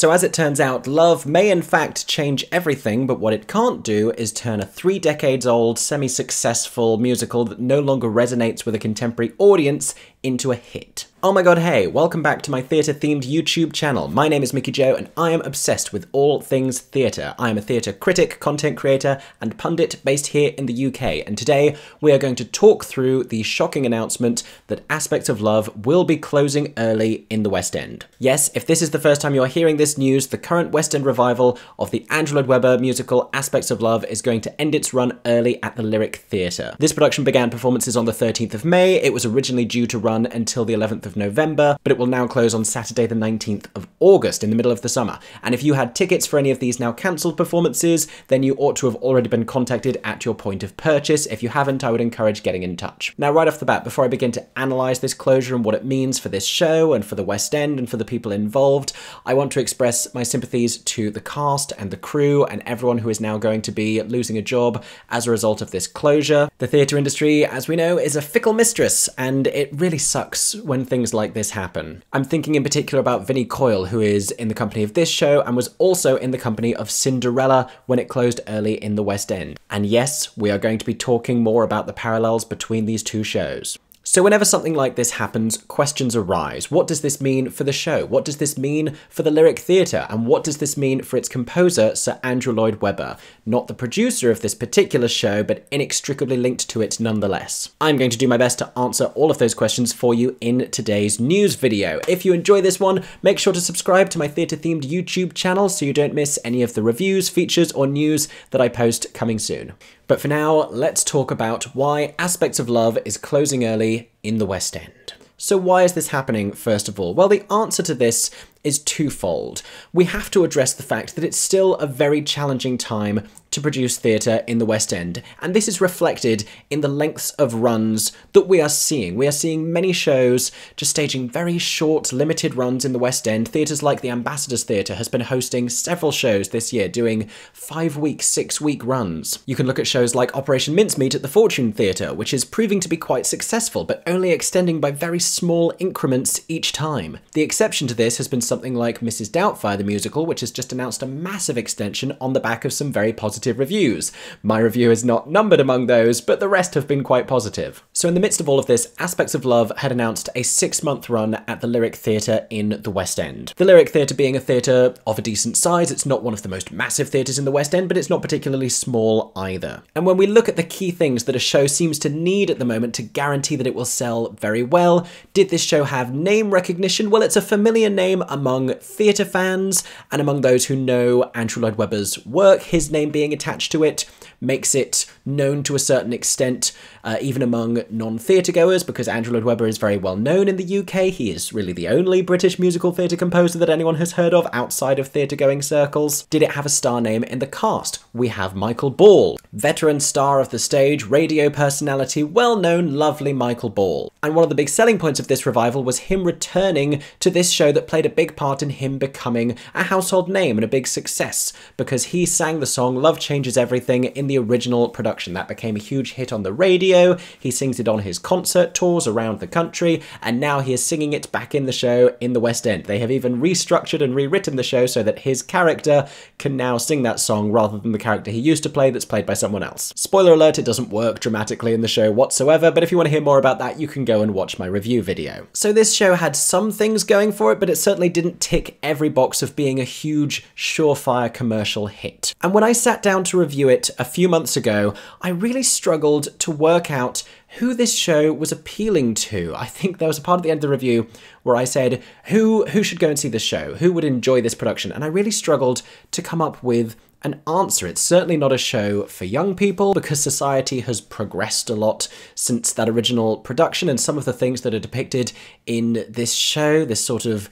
So as it turns out, love may in fact change everything, but what it can't do is turn a three decades old, semi-successful musical that no longer resonates with a contemporary audience into a hit. Oh my god, hey, welcome back to my theatre themed YouTube channel. My name is Mickey Jo and I am obsessed with all things theatre. I am a theatre critic, content creator, and pundit based here in the UK, and today we are going to talk through the shocking announcement that Aspects of Love will be closing early in the West End. Yes, if this is the first time you're hearing this news, the current West End revival of the Andrew Lloyd Webber musical Aspects of Love is going to end its run early at the Lyric Theatre. This production began performances on the 13th of May. It was originally due to run until the 11th of November, but it will now close on Saturday the 19th of August in the middle of the summer. And if you had tickets for any of these now cancelled performances, then you ought to have already been contacted at your point of purchase. If you haven't, I would encourage getting in touch. Now, right off the bat, before I begin to analyse this closure and what it means for this show and for the West End and for the people involved, I want to express my sympathies to the cast and the crew and everyone who is now going to be losing a job as a result of this closure. The theatre industry, as we know, is a fickle mistress, and it really sucks when things like this happen. I'm thinking in particular about Vinnie Coyle, who is in the company of this show and was also in the company of Cinderella when it closed early in the West End. And yes, we are going to be talking more about the parallels between these two shows. So whenever something like this happens, questions arise. What does this mean for the show? What does this mean for the Lyric Theatre? And what does this mean for its composer, Sir Andrew Lloyd Webber? Not the producer of this particular show, but inextricably linked to it nonetheless. I'm going to do my best to answer all of those questions for you in today's news video. If you enjoy this one, make sure to subscribe to my theatre-themed YouTube channel so you don't miss any of the reviews, features, or news that I post coming soon. But for now, let's talk about why Aspects of Love is closing early in the West End. So why is this happening, first of all? Well, the answer to this is twofold. We have to address the fact that it's still a very challenging time to produce theatre in the West End, and this is reflected in the lengths of runs that we are seeing. We are seeing many shows just staging very short, limited runs in the West End. Theatres like the Ambassadors Theatre has been hosting several shows this year, doing five week, six week runs. You can look at shows like Operation Mincemeat at the Fortune Theatre, which is proving to be quite successful, but only extending by very small increments each time. The exception to this has been something like Mrs. Doubtfire the musical, which has just announced a massive extension on the back of some very positive reviews. My review is not numbered among those, but the rest have been quite positive. So in the midst of all of this, Aspects of Love had announced a six-month run at the Lyric Theatre in the West End. The Lyric Theatre being a theatre of a decent size, it's not one of the most massive theatres in the West End, but it's not particularly small either. And when we look at the key things that a show seems to need at the moment to guarantee that it will sell very well, did this show have name recognition? Well, it's a familiar name among theatre fans and among those who know Andrew Lloyd Webber's work, his name being attached to it makes it known to a certain extent, uh, even among non-theatre goers, because Andrew Lloyd Webber is very well known in the UK. He is really the only British musical theatre composer that anyone has heard of outside of theatre-going circles. Did it have a star name in the cast? We have Michael Ball, veteran star of the stage, radio personality, well-known, lovely Michael Ball. And one of the big selling points of this revival was him returning to this show that played a big part in him becoming a household name and a big success, because he sang the song Love Changes Everything in the original production. That became a huge hit on the radio, he sings it on his concert tours around the country, and now he is singing it back in the show in the West End. They have even restructured and rewritten the show so that his character can now sing that song rather than the character he used to play that's played by someone else. Spoiler alert, it doesn't work dramatically in the show whatsoever, but if you want to hear more about that, you can go and watch my review video. So this show had some things going for it, but it certainly didn't tick every box of being a huge, surefire commercial hit. And when I sat down to review it a few months ago, I really struggled to work out who this show was appealing to. I think there was a part at the end of the review where I said, who, who should go and see this show? Who would enjoy this production? And I really struggled to come up with an answer. It's certainly not a show for young people because society has progressed a lot since that original production and some of the things that are depicted in this show, this sort of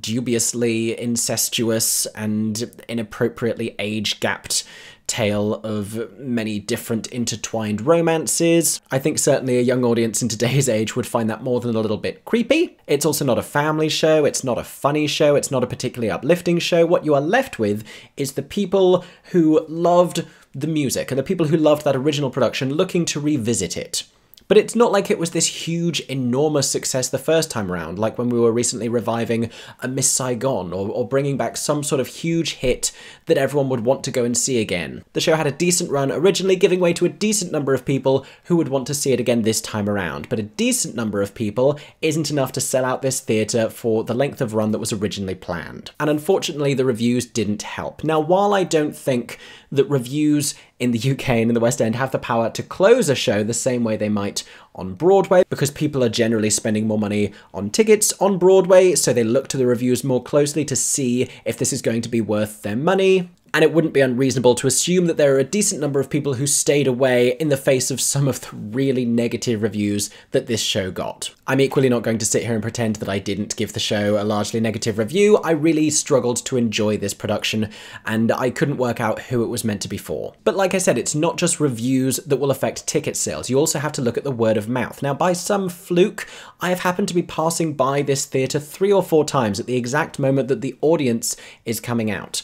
dubiously incestuous and inappropriately age-gapped tale of many different intertwined romances. I think certainly a young audience in today's age would find that more than a little bit creepy. It's also not a family show, it's not a funny show, it's not a particularly uplifting show. What you are left with is the people who loved the music and the people who loved that original production looking to revisit it But it's not like it was this huge, enormous success the first time around, like when we were recently reviving a Miss Saigon or, or bringing back some sort of huge hit that everyone would want to go and see again. The show had a decent run originally, giving way to a decent number of people who would want to see it again this time around, but a decent number of people isn't enough to sell out this theatre for the length of run that was originally planned. And unfortunately, the reviews didn't help. Now, while I don't think that reviews in the UK and in the West End have the power to close a show the same way they might on Broadway because people are generally spending more money on tickets on Broadway, so they look to the reviews more closely to see if this is going to be worth their money and it wouldn't be unreasonable to assume that there are a decent number of people who stayed away in the face of some of the really negative reviews that this show got. I'm equally not going to sit here and pretend that I didn't give the show a largely negative review. I really struggled to enjoy this production, and I couldn't work out who it was meant to be for. But like I said, it's not just reviews that will affect ticket sales. You also have to look at the word of mouth. Now, by some fluke, I have happened to be passing by this theatre three or four times at the exact moment that the audience is coming out.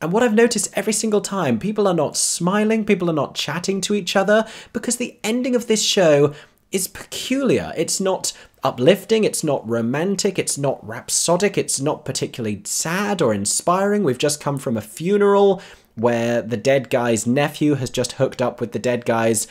And what I've noticed every single time, people are not smiling, people are not chatting to each other, because the ending of this show is peculiar. It's not uplifting, it's not romantic, it's not rhapsodic, it's not particularly sad or inspiring. We've just come from a funeral where the dead guy's nephew has just hooked up with the dead guy's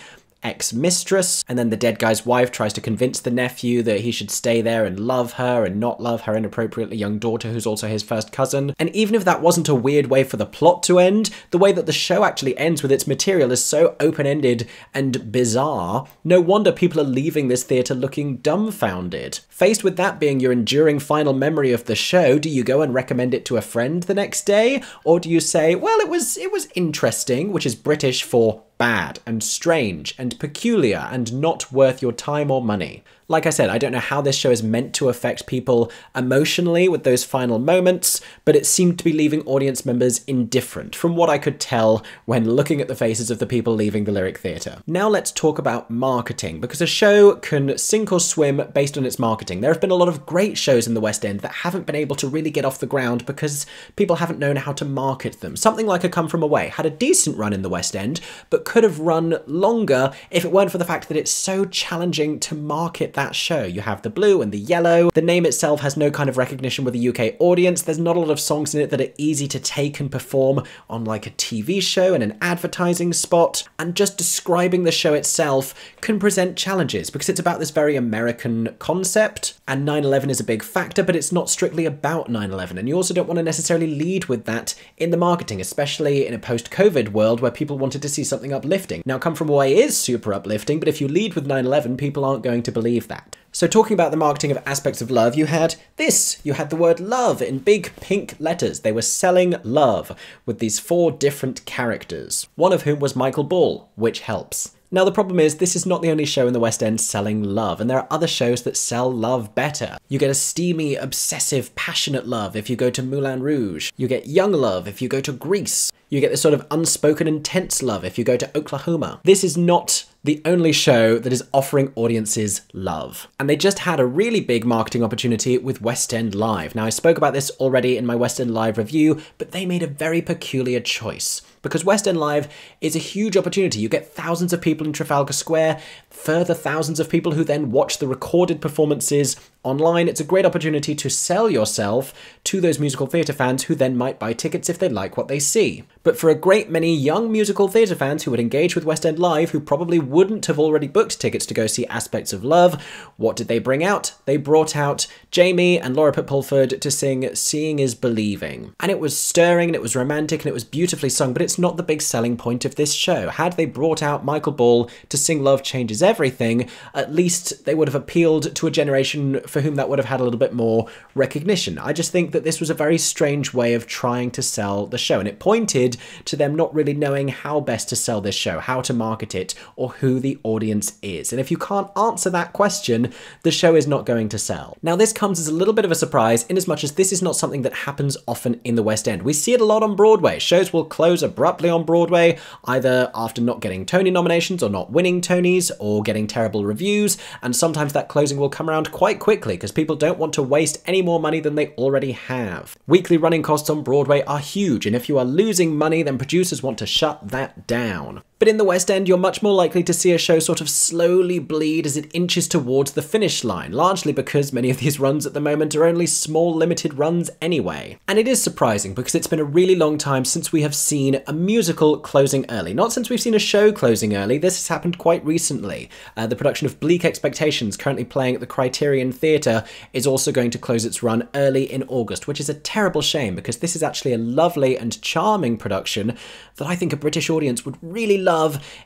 ex mistress, and then the dead guy's wife tries to convince the nephew that he should stay there and love her and not love her inappropriately young daughter, who's also his first cousin. And even if that wasn't a weird way for the plot to end, the way that the show actually ends with its material is so open ended and bizarre, no wonder people are leaving this theatre looking dumbfounded. Faced with that being your enduring final memory of the show, do you go and recommend it to a friend the next day? Or do you say, well, it was it was interesting, which is British for bad and strange and peculiar and not worth your time or money. Like I said, I don't know how this show is meant to affect people emotionally with those final moments, but it seemed to be leaving audience members indifferent, from what I could tell when looking at the faces of the people leaving the Lyric Theatre. Now let's talk about marketing, because a show can sink or swim based on its marketing. There have been a lot of great shows in the West End that haven't been able to really get off the ground because people haven't known how to market them. Something like A Come From Away had a decent run in the West End, but could have run longer if it weren't for the fact that it's so challenging to market that show. You have the blue and the yellow. The name itself has no kind of recognition with a UK audience. There's not a lot of songs in it that are easy to take and perform on like a TV show and an advertising spot. And just describing the show itself can present challenges because it's about this very American concept. And 9-11 is a big factor, but it's not strictly about 9-11. And you also don't want to necessarily lead with that in the marketing, especially in a post-COVID world where people wanted to see something uplifting. Now, Come From Away is super uplifting, but if you lead with 9-11, people aren't going to believe that. So talking about the marketing of aspects of love, you had this. You had the word love in big pink letters. They were selling love with these four different characters, one of whom was Michael Ball, which helps. Now, the problem is, this is not the only show in the West End selling love, and there are other shows that sell love better. You get a steamy, obsessive, passionate love if you go to Moulin Rouge. You get young love if you go to Grease. You get this sort of unspoken, intense love if you go to Oklahoma. This is not the only show that is offering audiences love. And they just had a really big marketing opportunity with West End Live. Now, I spoke about this already in my West End Live review, but they made a very peculiar choice because West End Live is a huge opportunity. You get thousands of people in Trafalgar Square, further thousands of people who then watch the recorded performances online. It's a great opportunity to sell yourself to those musical theatre fans who then might buy tickets if they like what they see. But for a great many young musical theatre fans who would engage with West End Live, who probably wouldn't have already booked tickets to go see Aspects of Love, what did they bring out? They brought out Jamie and Laura Pulford to sing Seeing is Believing. And it was stirring and it was romantic and it was beautifully sung, but it's not the big selling point of this show. Had they brought out Michael Ball to sing Love Changes Everything, at least they would have appealed to a generation for whom that would have had a little bit more recognition. I just think that this was a very strange way of trying to sell the show, and it pointed to them not really knowing how best to sell this show, how to market it, or who the audience is. And if you can't answer that question, the show is not going to sell. Now, this comes as a little bit of a surprise in as much as this is not something that happens often in the West End. We see it a lot on Broadway. Shows will close abruptly on Broadway, either after not getting Tony nominations or not winning Tonys or getting terrible reviews, and sometimes that closing will come around quite quickly because people don't want to waste any more money than they already have. Weekly running costs on Broadway are huge, and if you are losing money, then producers want to shut that down. But in the West End, you're much more likely to see a show sort of slowly bleed as it inches towards the finish line, largely because many of these runs at the moment are only small, limited runs anyway. And it is surprising because it's been a really long time since we have seen a musical closing early. Not since we've seen a show closing early, this has happened quite recently. Uh, the production of Bleak Expectations, currently playing at the Criterion Theatre, is also going to close its run early in August, which is a terrible shame because this is actually a lovely and charming production that I think a British audience would really love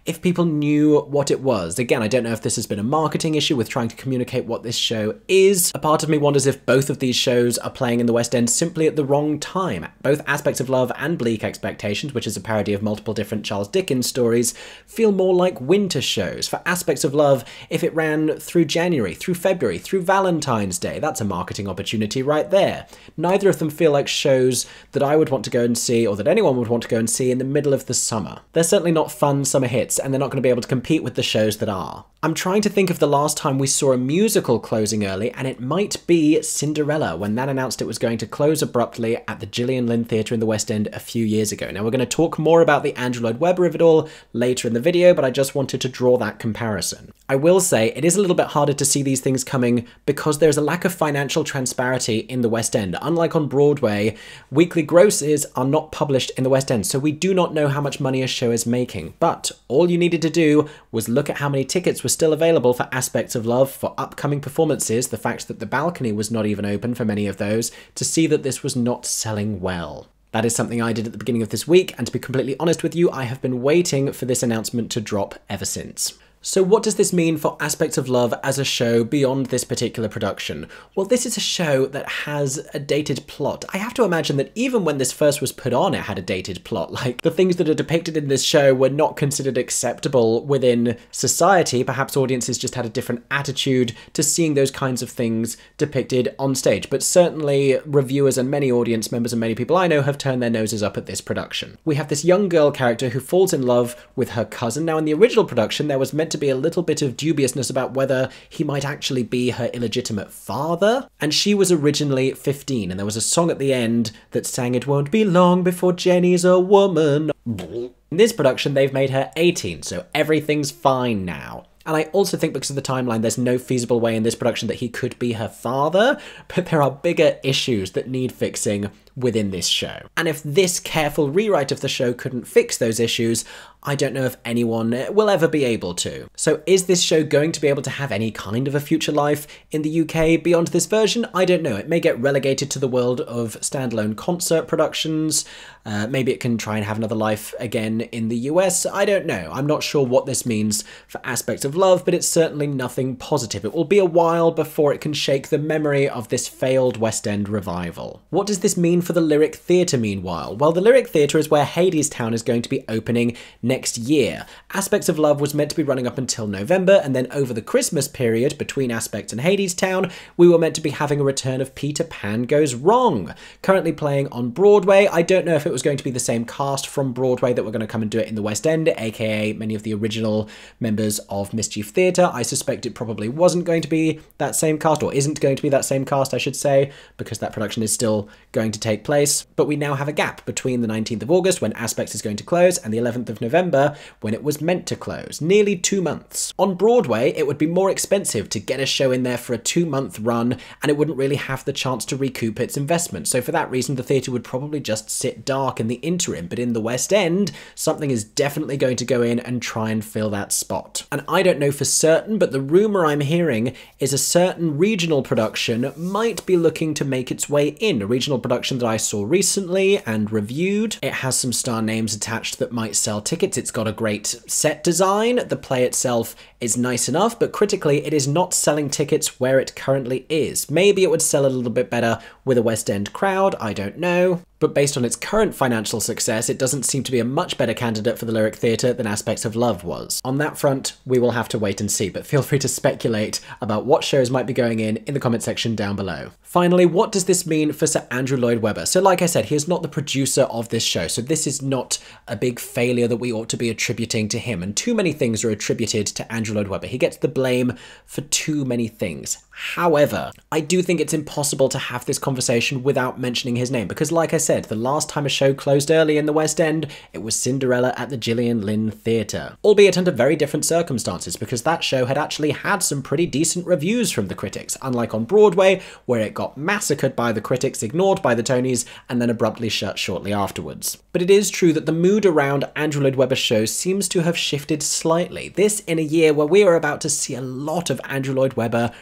if people knew what it was. Again, I don't know if this has been a marketing issue with trying to communicate what this show is. A part of me wonders if both of these shows are playing in the West End simply at the wrong time. Both Aspects of Love and Bleak Expectations, which is a parody of multiple different Charles Dickens stories, feel more like winter shows. For Aspects of Love, if it ran through January, through February, through Valentine's Day, that's a marketing opportunity right there. Neither of them feel like shows that I would want to go and see or that anyone would want to go and see in the middle of the summer. They're certainly not fun summer hits and they're not going to be able to compete with the shows that are. I'm trying to think of the last time we saw a musical closing early, and it might be Cinderella when that announced it was going to close abruptly at the Gillian Lynne Theatre in the West End a few years ago. Now, we're going to talk more about the Andrew Lloyd Webber of it all later in the video, but I just wanted to draw that comparison. I will say it is a little bit harder to see these things coming because there's a lack of financial transparency in the West End. Unlike on Broadway, weekly grosses are not published in the West End, so we do not know how much money a show is making. But all you needed to do was look at how many tickets were still available for aspects of love for upcoming performances, the fact that the balcony was not even open for many of those, to see that this was not selling well. That is something I did at the beginning of this week, and to be completely honest with you, I have been waiting for this announcement to drop ever since. So what does this mean for Aspects of Love as a show beyond this particular production? Well, this is a show that has a dated plot. I have to imagine that even when this first was put on, it had a dated plot. Like, the things that are depicted in this show were not considered acceptable within society. Perhaps audiences just had a different attitude to seeing those kinds of things depicted on stage. But certainly, reviewers and many audience members and many people I know have turned their noses up at this production. We have this young girl character who falls in love with her cousin. Now, in the original production, there was meant to be a little bit of dubiousness about whether he might actually be her illegitimate father. And she was originally 15, and there was a song at the end that sang, It won't be long before Jenny's a woman. In this production, they've made her 18, so everything's fine now. And I also think because of the timeline, there's no feasible way in this production that he could be her father, but there are bigger issues that need fixing within this show. And if this careful rewrite of the show couldn't fix those issues, I don't know if anyone will ever be able to. So is this show going to be able to have any kind of a future life in the UK beyond this version? I don't know. It may get relegated to the world of standalone concert productions. Uh, maybe it can try and have another life again in the US. I don't know. I'm not sure what this means for aspects of love, but it's certainly nothing positive. It will be a while before it can shake the memory of this failed West End revival. What does this mean for the Lyric Theatre meanwhile? Well, the Lyric Theatre is where Hadestown is going to be opening next year. Aspects of Love was meant to be running up until November, and then over the Christmas period between Aspects and Hadestown, we were meant to be having a return of Peter Pan Goes Wrong. Currently playing on Broadway. I don't know if it was going to be the same cast from Broadway that were going to come and do it in the West End, aka many of the original members of Mischief Theatre. I suspect it probably wasn't going to be that same cast, or isn't going to be that same cast, I should say, because that production is still going to take place. But we now have a gap between the 19th of August, when Aspects is going to close, and the 11th of November November when it was meant to close, nearly two months. On Broadway, it would be more expensive to get a show in there for a two month run, and it wouldn't really have the chance to recoup its investment. So, for that reason, the theatre would probably just sit dark in the interim. But in the West End, something is definitely going to go in and try and fill that spot. And I don't know for certain, but the rumour I'm hearing is a certain regional production might be looking to make its way in. A regional production that I saw recently and reviewed. It has some star names attached that might sell tickets It's got a great set design. The play itself is nice enough, but critically, it is not selling tickets where it currently is. Maybe it would sell a little bit better with a West End crowd, I don't know but based on its current financial success, it doesn't seem to be a much better candidate for the Lyric Theatre than Aspects of Love was. On that front, we will have to wait and see, but feel free to speculate about what shows might be going in in the comment section down below. Finally, what does this mean for Sir Andrew Lloyd Webber? So like I said, he is not the producer of this show, so this is not a big failure that we ought to be attributing to him, and too many things are attributed to Andrew Lloyd Webber. He gets the blame for too many things. However, I do think it's impossible to have this conversation without mentioning his name because, like I said, the last time a show closed early in the West End, it was Cinderella at the Gillian Lynne Theatre. Albeit under very different circumstances because that show had actually had some pretty decent reviews from the critics, unlike on Broadway, where it got massacred by the critics, ignored by the Tonys, and then abruptly shut shortly afterwards. But it is true that the mood around Andrew Lloyd Webber's show seems to have shifted slightly. This in a year where we are about to see a lot of Andrew Lloyd Webber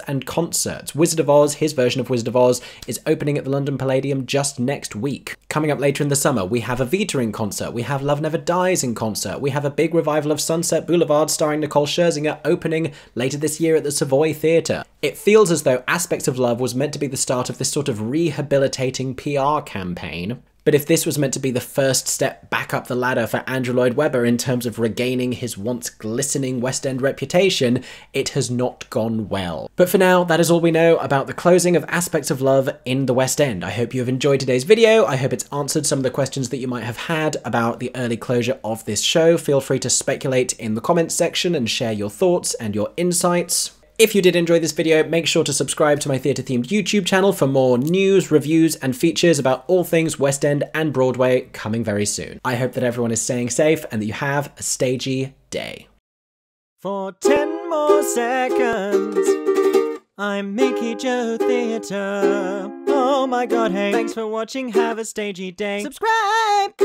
and concerts. Wizard of Oz, his version of Wizard of Oz, is opening at the London Palladium just next week. Coming up later in the summer, we have Evita in concert, we have Love Never Dies in concert, we have a big revival of Sunset Boulevard starring Nicole Scherzinger opening later this year at the Savoy Theatre. It feels as though Aspects of Love was meant to be the start of this sort of rehabilitating PR campaign, but if this was meant to be the first step back up the ladder for Andrew Lloyd Webber in terms of regaining his once glistening West End reputation, it has not gone well. But for now, that is all we know about the closing of Aspects of Love in the West End. I hope you have enjoyed today's video. I hope it's answered some of the questions that you might have had about the early closure of this show. Feel free to speculate in the comments section and share your thoughts and your insights. If you did enjoy this video, make sure to subscribe to my theatre-themed YouTube channel for more news, reviews, and features about all things West End and Broadway coming very soon. I hope that everyone is staying safe and that you have a stagey day. For 10 more seconds, I'm Mickey Jo Theatre. Oh my god, hey, thanks for watching, have a stagey day. Subscribe!